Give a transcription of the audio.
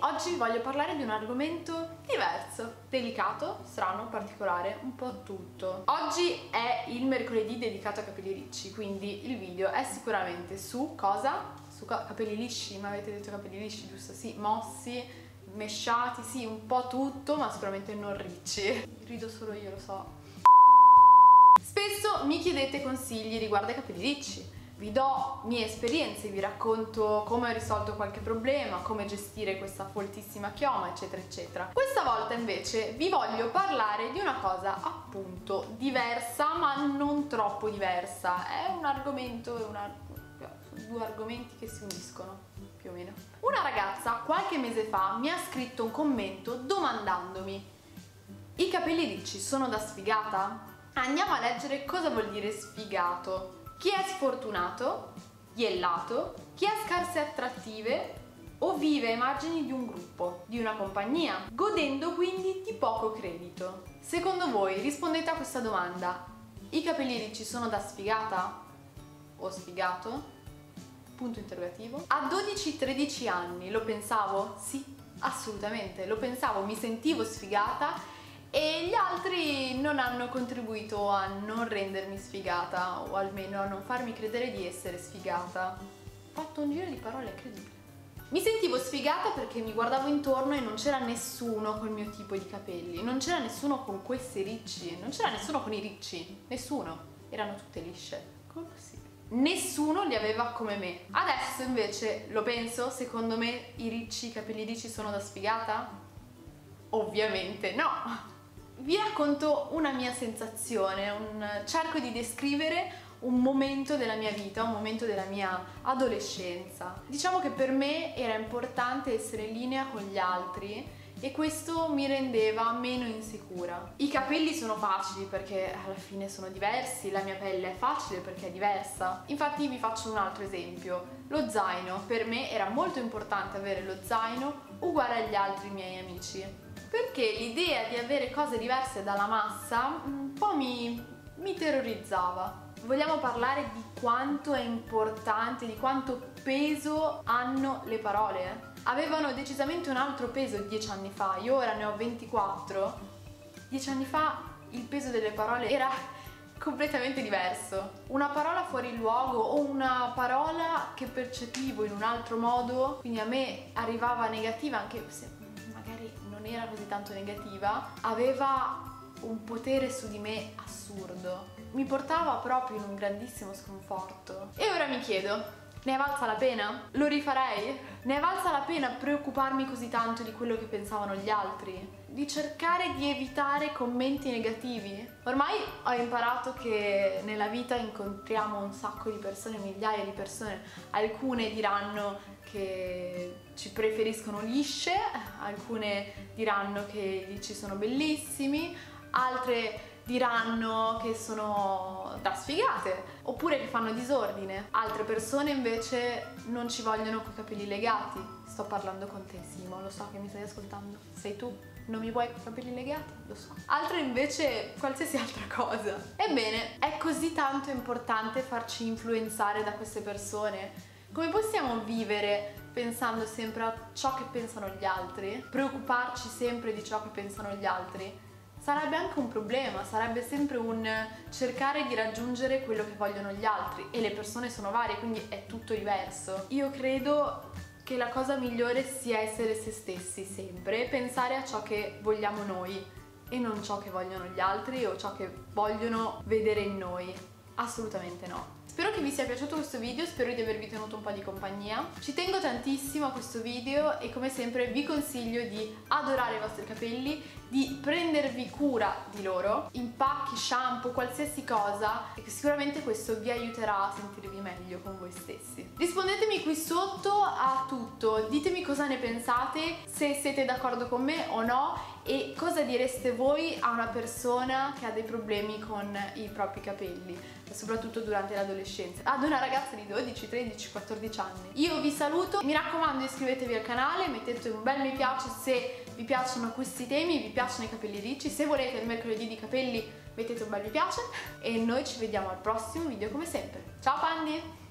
oggi voglio parlare di un argomento diverso, delicato, strano, particolare, un po' tutto. Oggi è il mercoledì dedicato a capelli ricci, quindi il video è sicuramente su cosa? Su capelli lisci, ma avete detto capelli lisci, giusto? Sì, mossi, mesciati, sì, un po' tutto, ma sicuramente non ricci. Rido solo io, lo so. Spesso mi chiedete consigli riguardo ai capelli ricci vi do mie esperienze, vi racconto come ho risolto qualche problema, come gestire questa foltissima chioma, eccetera, eccetera. Questa volta invece vi voglio parlare di una cosa appunto diversa, ma non troppo diversa. È un argomento, una... due argomenti che si uniscono, più o meno. Una ragazza qualche mese fa mi ha scritto un commento domandandomi i capelli ricci sono da sfigata? Andiamo a leggere cosa vuol dire sfigato. Chi è sfortunato, iellato, chi ha scarse attrattive o vive ai margini di un gruppo, di una compagnia, godendo quindi di poco credito. Secondo voi rispondete a questa domanda, i capelli ricci sono da sfigata o sfigato? Punto interrogativo. A 12-13 anni lo pensavo? Sì, assolutamente, lo pensavo, mi sentivo sfigata e gli altri non hanno contribuito a non rendermi sfigata o almeno a non farmi credere di essere sfigata. Ho fatto un giro di parole incredibile. Mi sentivo sfigata perché mi guardavo intorno e non c'era nessuno col mio tipo di capelli, non c'era nessuno con questi ricci, non c'era nessuno con i ricci, nessuno, erano tutte lisce. Come possibile? Nessuno li aveva come me. Adesso invece lo penso, secondo me i ricci, i capelli ricci sono da sfigata? Ovviamente no! Vi racconto una mia sensazione, un, cerco di descrivere un momento della mia vita, un momento della mia adolescenza. Diciamo che per me era importante essere in linea con gli altri e questo mi rendeva meno insicura. I capelli sono facili perché alla fine sono diversi, la mia pelle è facile perché è diversa. Infatti vi faccio un altro esempio. Lo zaino, per me era molto importante avere lo zaino uguale agli altri miei amici perché l'idea di avere cose diverse dalla massa un po' mi, mi terrorizzava. Vogliamo parlare di quanto è importante, di quanto peso hanno le parole? Avevano decisamente un altro peso dieci anni fa, io ora ne ho 24. Dieci anni fa il peso delle parole era completamente diverso. Una parola fuori luogo o una parola che percepivo in un altro modo, quindi a me arrivava negativa anche se magari non era così tanto negativa, aveva un potere su di me assurdo. Mi portava proprio in un grandissimo sconforto. E ora mi chiedo, ne è valsa la pena? Lo rifarei? Ne è valsa la pena preoccuparmi così tanto di quello che pensavano gli altri? Di cercare di evitare commenti negativi? Ormai ho imparato che nella vita incontriamo un sacco di persone, migliaia di persone. Alcune diranno che ci preferiscono lisce, alcune diranno che ci sono bellissimi, altre diranno che sono da sfigate oppure che fanno disordine. Altre persone invece non ci vogliono coi capelli legati. Sto parlando con te Simo, lo so che mi stai ascoltando. Sei tu? Non mi vuoi coi capelli legati? Lo so. Altre invece qualsiasi altra cosa. Ebbene, è così tanto importante farci influenzare da queste persone. Come possiamo vivere pensando sempre a ciò che pensano gli altri? Preoccuparci sempre di ciò che pensano gli altri? Sarebbe anche un problema, sarebbe sempre un cercare di raggiungere quello che vogliono gli altri e le persone sono varie, quindi è tutto diverso. Io credo che la cosa migliore sia essere se stessi sempre, pensare a ciò che vogliamo noi e non ciò che vogliono gli altri o ciò che vogliono vedere in noi. Assolutamente no. Spero che vi sia piaciuto questo video, spero di avervi tenuto un po' di compagnia. Ci tengo tantissimo a questo video e come sempre vi consiglio di adorare i vostri capelli, di prendervi cura di loro, impacchi, shampoo, qualsiasi cosa e sicuramente questo vi aiuterà a sentirvi meglio con voi stessi. Rispondetemi qui sotto a tutto, ditemi cosa ne pensate, se siete d'accordo con me o no e cosa direste voi a una persona che ha dei problemi con i propri capelli, soprattutto durante l'adolescenza, ad una ragazza di 12, 13, 14 anni. Io vi saluto, mi raccomando iscrivetevi al canale, mettete un bel mi piace se vi piacciono questi temi, vi piacciono i capelli ricci, se volete il mercoledì di capelli mettete un bel mi piace e noi ci vediamo al prossimo video come sempre. Ciao Pandi!